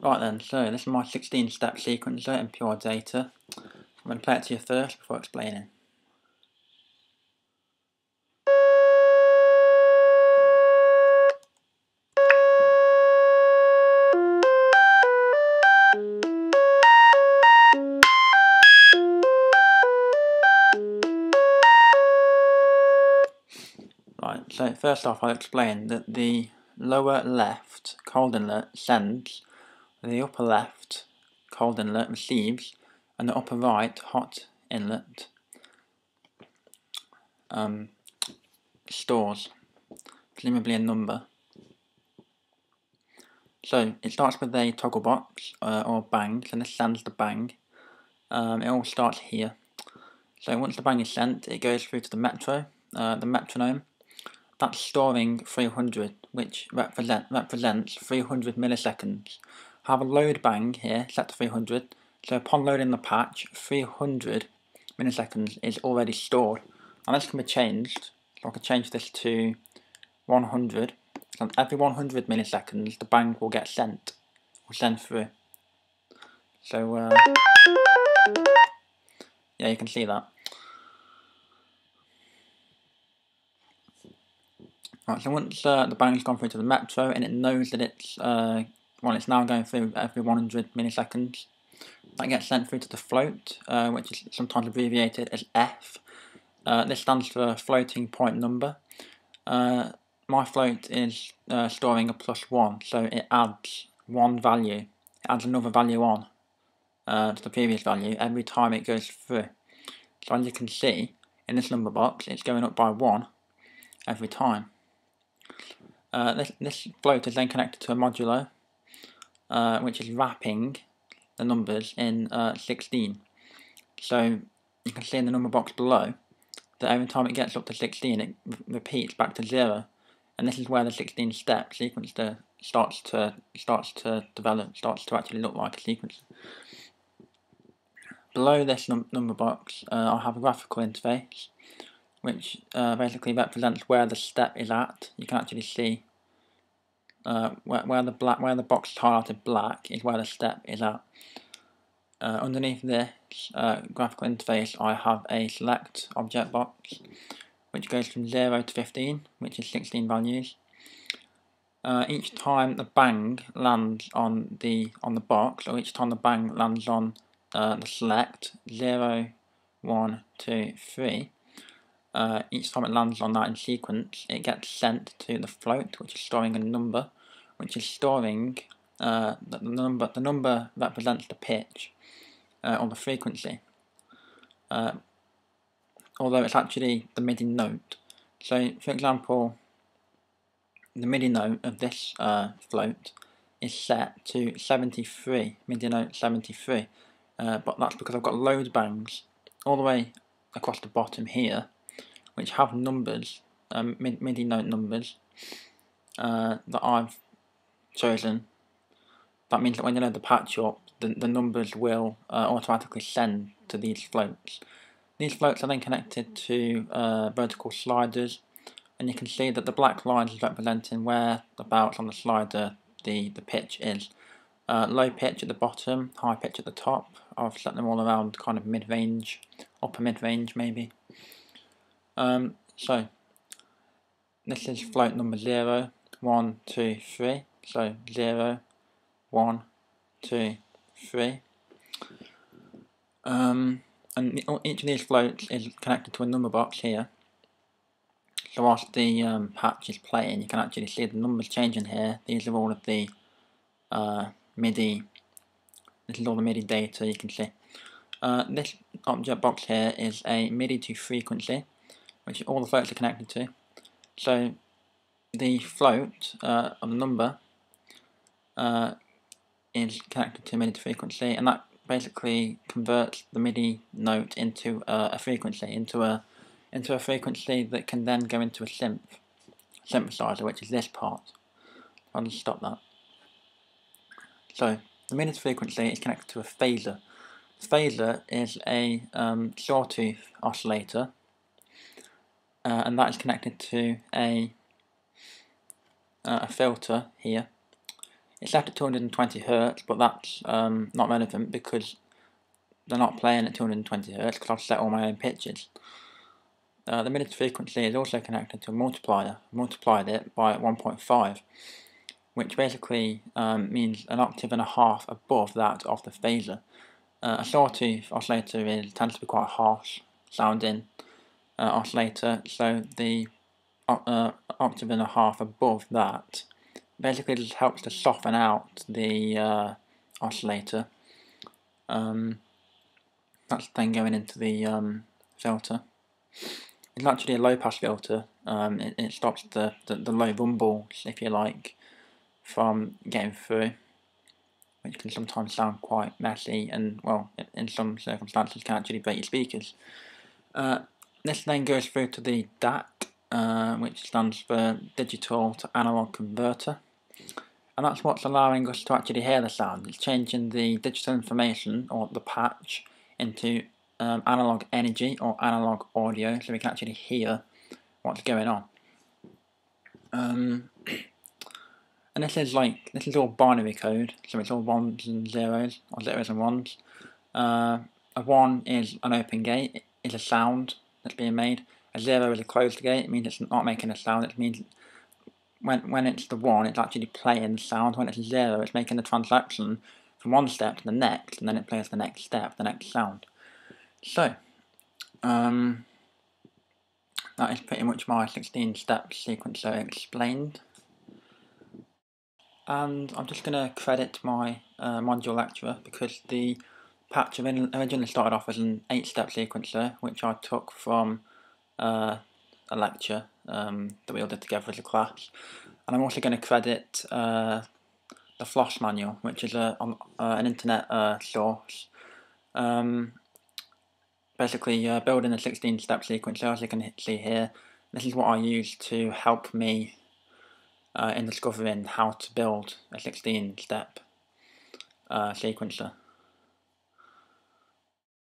Right then, so this is my 16 step sequencer in Pure Data. I'm going to play it to you first before explaining. Right, so first off I'll explain that the lower left cold sends, the upper left cold inlet receives, and the upper right hot inlet um, stores, presumably a number. So it starts with a toggle box uh, or bang, and this sends the bang. Um, it all starts here. So once the bang is sent, it goes through to the metro, uh, the metronome, that's storing 300, which represent, represents 300 milliseconds. I have a load bang here, set to 300, so upon loading the patch, 300 milliseconds is already stored. And this can be changed, so I can change this to 100. So every 100 milliseconds, the bang will get sent, will send through. So, uh, yeah, you can see that. Right, so once uh, the bang's gone through to the metro and it knows that it's uh, well, it's now going through every 100 milliseconds, that gets sent through to the float, uh, which is sometimes abbreviated as F. Uh, this stands for floating point number. Uh, my float is uh, storing a plus one, so it adds one value, it adds another value on to the previous value every time it goes through. So as you can see, in this number box, it's going up by one every time. Uh, this, this float is then connected to a modulo, uh, which is wrapping the numbers in uh, 16. So you can see in the number box below that every time it gets up to 16 it repeats back to 0 and this is where the 16 step sequence starts to starts to develop, starts to actually look like a sequence. Below this num number box uh, I'll have a graphical interface which uh, basically represents where the step is at. You can actually see uh, where, where the black where the box is highlighted black is where the step is at. Uh, underneath this uh, graphical interface I have a select object box which goes from 0 to 15 which is 16 values. Uh, each time the bang lands on the on the box or each time the bang lands on uh, the select 0, 1, 2, 3 uh, each time it lands on that in sequence, it gets sent to the float, which is storing a number, which is storing uh, the number. The number represents the pitch uh, or the frequency, uh, although it's actually the MIDI note. So, for example, the MIDI note of this uh, float is set to 73, MIDI note 73, uh, but that's because I've got load bangs all the way across the bottom here which have numbers, um, MIDI note numbers, uh, that I've chosen. That means that when you load the patch up, the, the numbers will uh, automatically send to these floats. These floats are then connected to uh, vertical sliders, and you can see that the black line is representing where about on the slider the, the pitch is. Uh, low pitch at the bottom, high pitch at the top. I've set them all around kind of mid-range, upper mid-range maybe. Um, so, this is float number 0, 1, 2, 3. So, 0, 1, 2, 3. Um, and each of these floats is connected to a number box here. So whilst the um, patch is playing, you can actually see the numbers changing here. These are all of the uh, MIDI, this is all the MIDI data you can see. Uh, this object box here is a MIDI to frequency which all the floats are connected to. So the float uh, of the number uh, is connected to MIDI frequency, and that basically converts the MIDI note into uh, a frequency, into a into a frequency that can then go into a synth synthesizer, which is this part. I'll just stop that. So the MIDI frequency is connected to a phasor. Phasor is a um, sawtooth oscillator uh, and that is connected to a, uh, a filter here It's set at 220 hertz, but that's um, not relevant because they're not playing at 220 hertz because I've set all my own pitches. Uh, the MIDI frequency is also connected to a multiplier. Multiplied it by 1.5, which basically um, means an octave and a half above that of the phasor. Uh, a sawtooth oscillator is, tends to be quite harsh sounding uh, oscillator, so the uh, octave and a half above that basically just helps to soften out the uh, oscillator. Um, that's then going into the um, filter. It's actually a low pass filter. Um, it, it, stops the, the, the, low rumbles, if you like, from getting through, which can sometimes sound quite messy and, well, in some circumstances can actually break your speakers. Uh, this then goes through to the DAC, uh, which stands for Digital to Analog Converter. And that's what's allowing us to actually hear the sound. It's changing the digital information, or the patch, into um, analog energy or analog audio so we can actually hear what's going on. Um, and this is like, this is all binary code, so it's all ones and zeros, or zeros and ones. Uh, a 1 is an open gate, is a sound that's being made. A 0 is a closed gate, it means it's not making a sound, it means when, when it's the 1, it's actually playing the sound. When it's 0, it's making the transaction from one step to the next, and then it plays the next step, the next sound. So, um, that is pretty much my 16 step sequencer explained. And I'm just going to credit my uh, module lecturer because the patch originally started off as an 8 step sequencer which I took from uh, a lecture um, that we all did together as a class. And I'm also going to credit uh, the Floss manual which is a, uh, an internet uh, source. Um, basically uh, building a 16 step sequencer, as you can see here this is what I use to help me uh, in discovering how to build a 16 step uh, sequencer